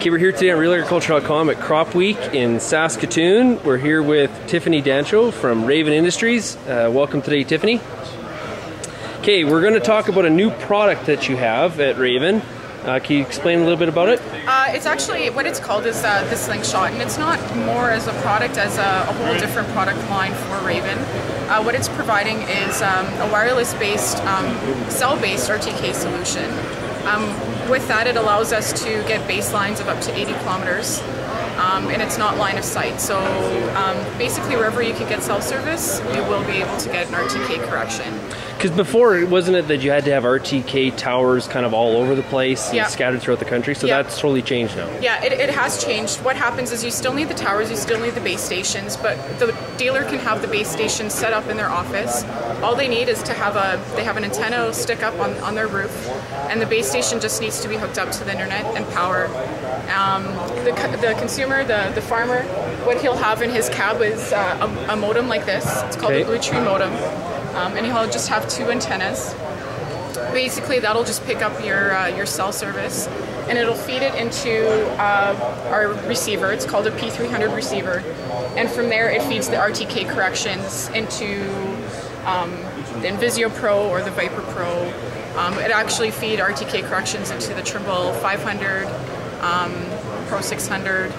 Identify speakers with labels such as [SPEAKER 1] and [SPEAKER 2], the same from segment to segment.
[SPEAKER 1] Okay, we're here today on RealAgriculture.com at Crop Week in Saskatoon. We're here with Tiffany Dancho from Raven Industries. Uh, welcome today, Tiffany. Okay, we're going to talk about a new product that you have at Raven. Uh, can you explain a little bit about it?
[SPEAKER 2] Uh, it's actually what it's called is uh, the Slingshot, and it's not more as a product as a, a whole different product line for Raven. Uh, what it's providing is um, a wireless-based, um, cell-based RTK solution. Um, with that, it allows us to get baselines of up to 80 kilometers, um, and it's not line of sight. So um, basically, wherever you can get cell service, you will be able to get an RTK correction.
[SPEAKER 1] Because before, wasn't it that you had to have RTK towers kind of all over the place and scattered throughout the country? So
[SPEAKER 2] Yeah.
[SPEAKER 1] that's totally changed now.
[SPEAKER 2] Yeah, it, it has changed. What happens is you still need the towers, you still need the base stations, but the dealer can have the base station set up in their office. All they need is to have a they have an antenna stick up on, on their roof, and the base station just needs to be hooked up to the internet and power. Um, the, the consumer, the, the farmer, what he'll have in his cab is uh, a, a modem like this. It's called
[SPEAKER 1] Okay.
[SPEAKER 2] a Blue Tree modem, um, and he'll just have two antennas. Basically that'll just pick up your uh, your cell service and it'll feed it into uh, our receiver. It's called a p300 receiver. And from there it feeds the rtk corrections into um, the Envizio Pro or the viper pro. Um, it actually feed rtk corrections into the trimble 500 um, pro 600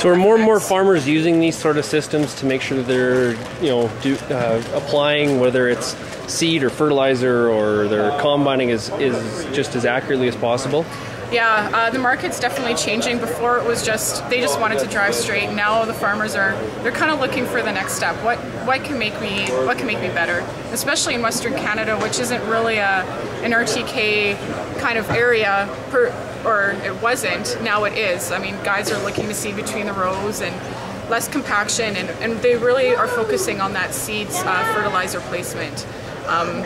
[SPEAKER 1] So are more and more farmers using these sort of systems to make sure that they're, you know, do, uh, applying whether it's seed or fertilizer or they're combining is, is just as accurately as possible?
[SPEAKER 2] Yeah, uh, the market's definitely changing. Before it was just they just wanted to drive straight. Now the farmers are they're kind of looking for the next step. What what can make me what can make me better? Especially in Western Canada, which isn't really a an RTK kind of area per or it wasn't. Now it is. I mean, guys are looking to see between the rows and less compaction, and, and they really are focusing on that seeds uh, fertilizer placement um,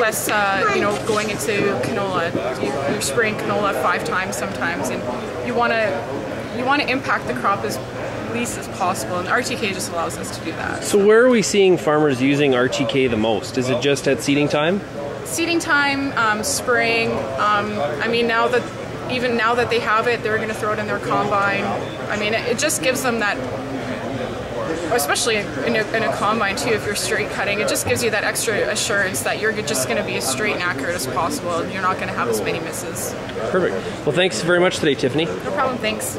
[SPEAKER 2] less, uh, you know, going into canola. You, you're spraying canola five times sometimes, and you want to you want to impact the crop as least as possible. And RTK just allows us to do that.
[SPEAKER 1] So where are we seeing farmers using RTK the most? Is it just at seeding time?
[SPEAKER 2] Seeding time, um, spraying. Um, I mean, now that even now that they have it, they're going to throw it in their combine. I mean, it, it just gives them that. Especially in a, in a combine too, if you're straight cutting, it just gives you that extra assurance that you're just going to be as straight and accurate as possible, and you're not going to have as many misses.
[SPEAKER 1] Perfect. Well, thanks very much today, Tiffany.
[SPEAKER 2] No problem. Thanks.